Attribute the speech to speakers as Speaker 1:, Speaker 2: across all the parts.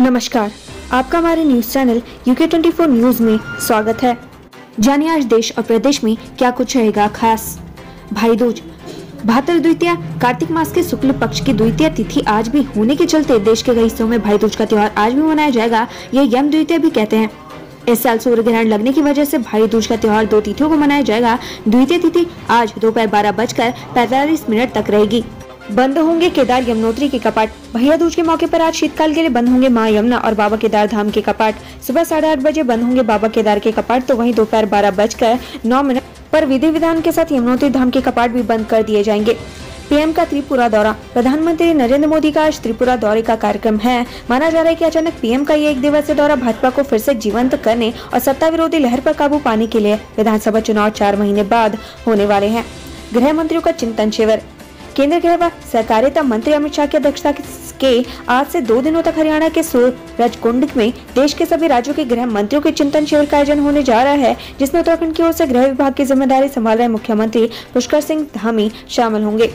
Speaker 1: नमस्कार, आपका हमारे न्यूज़ चैनल यूके 24 न्यूज़ में स्वागत है। जानिए आज देश और प्रदेश में क्या कुछ रहेगा खास। भाई दूज भातर द्वितीय कार्तिक मास के शुक्ल पक्ष की द्वितीय तिथि आज भी होने के चलते देश के कई हिस्सों में भाई दूज का त्योहार आज भी मनाया जाएगा, ये यम द्वितीय भी कहते हैं। इस साल सूर्य ग्रहण लगने की वजह से भाई दूज का त्योहार दो तिथियों को मनाया जाएगा। द्वितीय तिथि आज दोपहर बारह बजकर पैतालीस मिनट तक रहेगी। बंद होंगे केदार यमुनोत्री के कपाट। भैया दूज के मौके पर आज शीतकाल के लिए बंद होंगे माँ यमुना और बाबा केदार धाम के कपाट। सुबह साढ़े आठ बजे बंद होंगे बाबा केदार के कपाट तो वहीं दोपहर बारह बजकर नौ मिनट पर विधि विधान के साथ यमुनोत्री धाम के कपाट भी बंद कर दिए जाएँगे। पीएम का त्रिपुरा दौरा। प्रधानमंत्री नरेंद्र मोदी का आज त्रिपुरा दौरे का कार्यक्रम है। माना जा रहा है कि अचानक पीएम का ये एक दिवसीय दौरा भाजपा को फिर से जीवंत करने और सत्ता विरोधी लहर पर काबू पाने के लिए विधानसभा चुनाव चार महीने बाद होने वाले हैं। गृह मंत्रियों का चिंतन शिविर। केंद्रीय गृह व सहकारिता मंत्री अमित शाह की अध्यक्षता के आज से दो दिनों तक हरियाणा के सूरजकुंड में देश के सभी राज्यों के गृह मंत्रियों के चिंतन शिविर का आयोजन होने जा रहा है, जिसमें उत्तराखंड की ओर से गृह विभाग की ज़िम्मेदारी संभाल रहे मुख्यमंत्री पुष्कर सिंह धामी शामिल होंगे।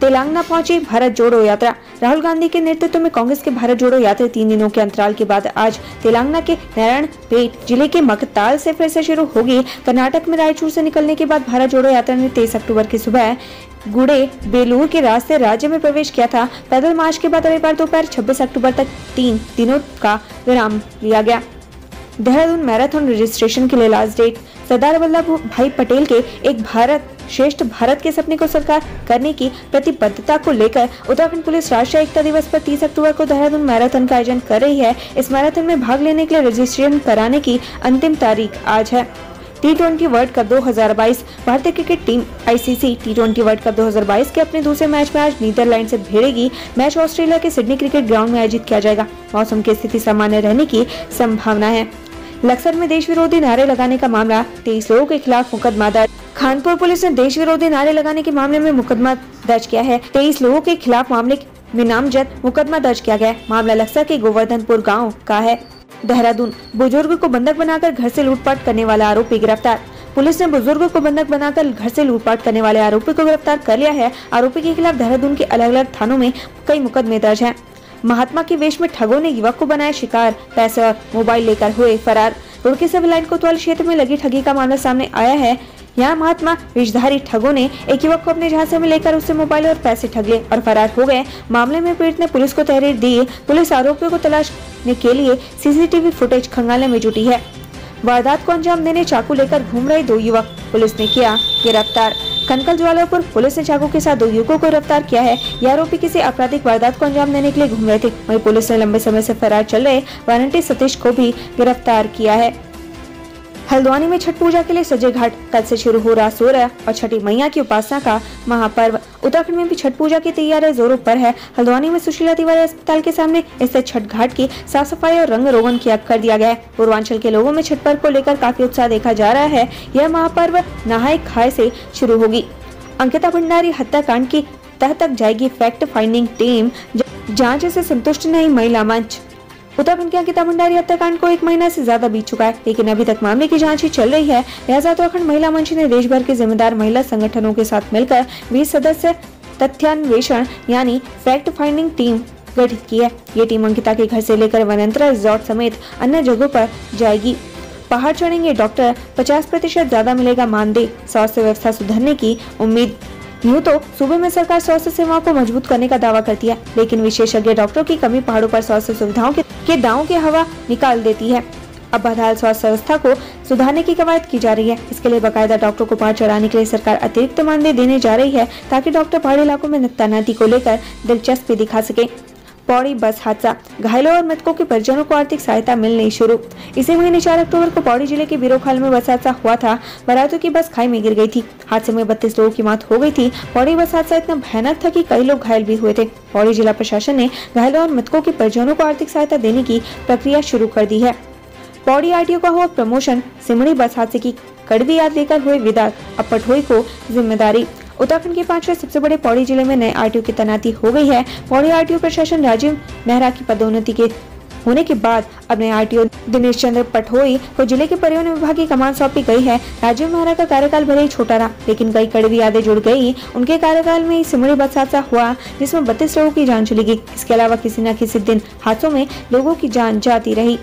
Speaker 1: तेलंगाना पहुँची भारत जोड़ो यात्रा। राहुल गांधी के नेतृत्व में कांग्रेस के भारत जोड़ो यात्रा तीन दिनों के अंतराल के बाद आज तेलंगाना के नारायण पेट ज़िले के मकताल से फिर से शुरू होगी। कर्नाटक में रायचूर से निकलने के बाद भारत जोड़ो यात्रा ने तेईस अक्टूबर की सुबह गुड़े बेलूर के रास्ते राज्य में प्रवेश किया था। पैदल मार्च के बाद रविवार दोपहर 26 अक्टूबर तक तीन दिनों का विराम लिया गया। देहरादून मैराथन रजिस्ट्रेशन के लिए लास्ट डेट। सरदार वल्लभ भाई पटेल के एक भारत, श्रेष्ठ भारत के सपने को साकार करने की प्रतिबद्धता को लेकर उत्तराखंड पुलिस राष्ट्रीय एकता दिवस पर 30 अक्टूबर को देहरादून मैराथन का आयोजन कर रही है। इस मैराथन में भाग लेने के लिए रजिस्ट्रेशन कराने की अंतिम तारीख आज है। टी ट्वेंटी वर्ल्ड कप 2022 भारतीय cricket team ICC T twenty world cup 2022 के अपने दूसरे मैच में आज नीदरलैंड से भिड़ेगी। मैच ऑस्ट्रेलिया के सिडनी क्रिकेट ग्राउंड में आयोजित किया जाएगा। मौसम की स्थिति सामान्य रहने की संभावना है। लक्सर में देश विरोधी नारे लगाने का मामला, तेईस लोगों के खिलाफ मुकदमा दर्ज। खानपुर पुलिस ने देश विरोधी नारे लगाने के मामले में मुकदमा दर्ज किया है। तेईस लोगों के खिलाफ मामले में नामजद मुकदमा दर्ज किया गया। मामला लक्सर के गोवर्धनपुर गाँव का है। देहरादून। बुज़ुर्ग को बंधक बनाकर घर से लूटपाट करने वाला आरोपी गिरफ़्तार। पुलिस ने बुज़ुर्ग को बंधक बनाकर घर से लूटपाट करने वाले आरोपी को गिरफ़्तार कर लिया है। आरोपी के खिलाफ देहरादून के अलग अलग थानों में कई मुकदमे दर्ज है। महात्मा के वेश में ठगों ने युवक को बनाया शिकार, पैसा मोबाइल लेकर हुए फरार। रुड़की सिविल लाइन कोतवाल क्षेत्र में लगी ठगी का मामला सामने आया है। यहाँ महात्मा विषधारी ठगों ने एक युवक को अपने झांसे में लेकर उससे मोबाइल और पैसे ठग लिए और फरार हो गए। मामले में पीड़ित ने पुलिस को तहरीर दी। पुलिस आरोपियों को तलाशने के लिए सीसीटीवी फुटेज खंगालने में जुटी है। वारदात को अंजाम देने चाकू लेकर घूम रहे दो युवक, पुलिस ने किया गिरफ़्तार। कनकल ज्वालापुर पुलिस ने चाकू के साथ दो युवकों को गिरफ़्तार किया है। यह आरोपी किसी आपराधिक वारदात को अंजाम देने के लिए घूम रहे थे। वही पुलिस ने लंबे समय ऐसी फरार चल रहे वारंटी सतीश को भी गिरफ़्तार किया है। हल्द्वानी में छठ पूजा के लिए सजे घाट कल से शुरू हो रहा सूर्य और छठी मैया की उपासना का महापर्व। उत्तराखंड में भी छठ पूजा की तैयारी जोरों पर है। हल्द्वानी में सुशीला तिवारी अस्पताल के सामने इस छठ घाट की साफ़ सफ़ाई और रंग रोगन किया कर दिया गया पूर्वांचल के लोगों में छठ पर्व को लेकर काफ़ी उत्साह देखा जा रहा है। यह महापर्व नहाय खाए से शुरू होगी। अंकिता भंडारी हत्याकांड की तह तक जाएगी फैक्ट फाइंडिंग टीम। जाँच से संतुष्ट नहीं महिला मंच। उत्तराखंड के अंकिता भंडारी हत्याकांड को एक महीना से ज़्यादा बीत चुका है। लेकिन अभी तक मामले की जाँच ही चल रही है। लिहाजा उत्तराखंड महिला मंच ने देश भर के जिम्मेदार महिला संगठनों के साथ मिलकर बीस सदस्य तथ्यान्वेषण यानी फैक्ट फाइंडिंग टीम गठित की है। ये टीम अंकिता के घर से लेकर वनंतरा रिजॉर्ट समेत अन्य जगहों पर जाएगी। पहाड़ चढ़ेंगे डॉक्टर। 50 प्रतिशत ज़्यादा मिलेगा मानदेय। स्वास्थ्य व्यवस्था सुधरने की उम्मीद। यूँ तो सूबे में सरकार स्वास्थ्य सेवाओं को मज़बूत करने का दावा करती है लेकिन विशेषज्ञ डॉक्टरों की कमी पहाड़ों पर स्वास्थ्य सुविधाओं के, के दावों की हवा निकाल देती है। अब बदहाल स्वास्थ्य व्यवस्था को सुधारने की कवायद की जा रही है। इसके लिए बकायदा डॉक्टरों को पहाड़ चढ़ाने के लिए सरकार अतिरिक्त मानदेय देने जा रही है ताकि डॉक्टर पहाड़ी इलाकों में तैनाती को लेकर दिलचस्पी दिखा सके। पौड़ी बस हादसा। घायलों और मृतकों के परिजनों को आर्थिक सहायता मिलनी शुरू। इसी महीने चार अक्टूबर को पौड़ी ज़िले के बिरोखाल में बस हादसा हुआ था। बरातों की बस खाई में गिर गई थी। हादसे में बत्तीस लोगों की मौत हो गई थी। पौड़ी बस हादसा इतना भयानक था कि कई लोग घायल भी हुए थे। पौड़ी जिला प्रशासन ने घायलों और मृतकों के परिजनों को आर्थिक सहायता देने की प्रक्रिया शुरू कर दी है। पौड़ी आरटीओ का हुआ प्रमोशन। सिमड़ी बस हादसे की कड़वी याद लेकर हुए विदा पठोई को ज़िम्मेदारी। उत्तराखंड के पाँचवें सबसे बड़े पौड़ी ज़िले में नए आरटीओ की तैनाती हो गई है। पौड़ी आरटीओ प्रशासन राजीव मेहरा की पदोन्नति के होने के बाद अब नए आरटीओ दिनेश चंद्र पठोई को ज़िले के परिवहन विभाग की कमान सौंपी गई है। राजीव मेहरा का कार्यकाल भले ही छोटा रहा लेकिन कई कड़वी यादें जुड़ गई। उनके कार्यकाल में सिमरी बस हादसा हुआ जिसमें बत्तीस लोगों की जान चली गई। इसके अलावा किसी न किसी दिन हादसों में लोगों की जान जाती रही।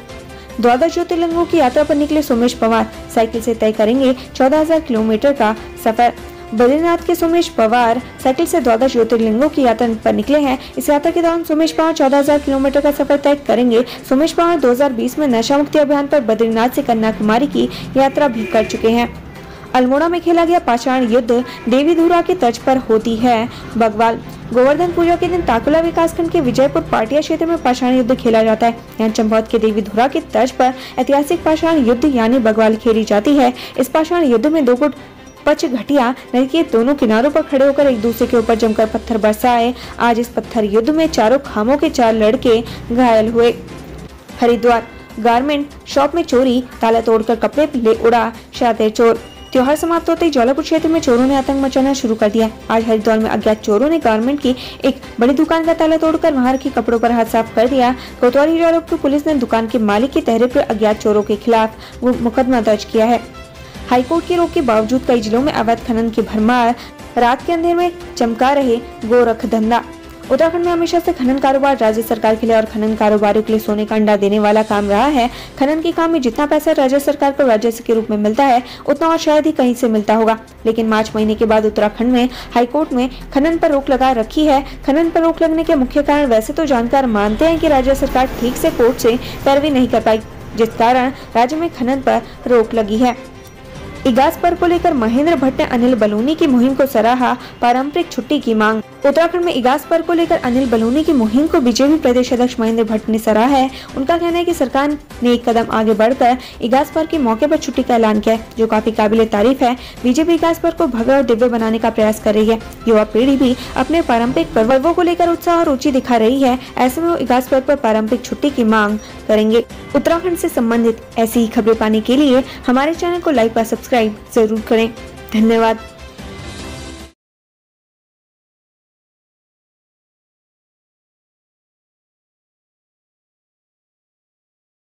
Speaker 1: द्वादश ज्योतिर्लिंगों की यात्रा पर निकले सोमेश पवार साइकिल से तय करेंगे 14,000 किलोमीटर का सफ़र। बद्रीनाथ के सोमेश पवार साइकिल से द्वादश ज्योतिर्लिंगों की यात्रा पर निकले हैं। इस यात्रा के दौरान सोमेश पवार चौदह किलोमीटर का सफ़र तय करेंगे। सोमेश पवार 2020 में नशा मुक्ति अभियान पर बद्रीनाथ से कन्याकुमारी की यात्रा भी कर चुके हैं। अल्मोड़ा में खेला गया पाषाण युद्ध देवी धुरा की तर्ज पर होती है। बगवाल, गोवर्धन पूजा के दिन ताकुला विकासखंड के विजयपुर पाटिया क्षेत्र में पाषाण युद्ध खेला जाता है। यहाँ चंबौत के देवी धुरा की तर्ज पर ऐतिहासिक पाषाण युद्ध यानी बगवाल खेली जाती है। इस पाषाण युद्ध में दो गुट पच घटिया नदी के दोनों किनारों पर खड़े होकर एक दूसरे के ऊपर जमकर पत्थर बरसाए। आज इस पत्थर युद्ध में चारों खामों के चार लड़के घायल हुए। हरिद्वार, गारमेंट शॉप में चोरी, ताला तोड़कर कपड़े ले उड़ा शातिर चोर। त्योहार समाप्त होते ही जौलापुर क्षेत्र में चोरों ने आतंक मचाना शुरू कर दिया। आज हरिद्वार में अज्ञात चोरों ने गारमेंट की एक बड़ी दुकान का ताला तोड़कर वहाँ के कपड़ों पर हाथ साफ़ कर दिया। कोतवाली जौलापुर पुलिस ने दुकान के मालिक की तहरीर पर अज्ञात चोरों के खिलाफ मुकदमा दर्ज किया है। हाईकोर्ट की रोक के बावजूद कई जिलों में अवैध खनन की भरमार रात के अंधेर में चमका रहे गोरख धंधा। उत्तराखंड में हमेशा से खनन कारोबार राज्य सरकार के लिए और खनन कारोबारियों के लिए सोने का अंडा देने वाला काम रहा है। खनन के काम में जितना पैसा राज्य सरकार को राजस्व के रूप में मिलता है, उतना और शायद ही कहीं से मिलता होगा। लेकिन मार्च महीने के बाद उत्तराखंड में हाईकोर्ट में खनन पर रोक लगा रखी है। खनन पर रोक लगने के मुख्य कारण वैसे तो जानकार मानते हैं की राज्य सरकार ठीक से कोर्ट से पैरवी नहीं कर पाई, जिस कारण राज्य में खनन पर रोक लगी है। इगास पर्व को लेकर महेंद्र भट्ट ने अनिल बलूनी की मुहिम को सराहा, पारंपरिक छुट्टी की मांग। उत्तराखंड में इगास पर्व को लेकर अनिल बलूनी की मुहिम को बीजेपी प्रदेश अध्यक्ष महेंद्र भट्ट ने सराहा है। उनका कहना है कि सरकार ने एक कदम आगे बढ़कर इगास पर्व के मौके पर छुट्टी का ऐलान किया जो काफ़ी काबिल तारीफ़ है। बीजेपी इगास पर्व को भव्य और दिव्य बनाने का प्रयास कर रही है। युवा पीढ़ी भी अपने पारंपरिक पर्वों को लेकर उत्साह और रुचि दिखा रही है। ऐसे में वो इगास पर्व पर पारंपरिक छुट्टी की मांग करेंगे। उत्तराखंड से संबंधित ऐसी ही खबरें पाने के लिए हमारे चैनल को लाइक व सब्सक्राइब ज़रूर करें। धन्यवाद।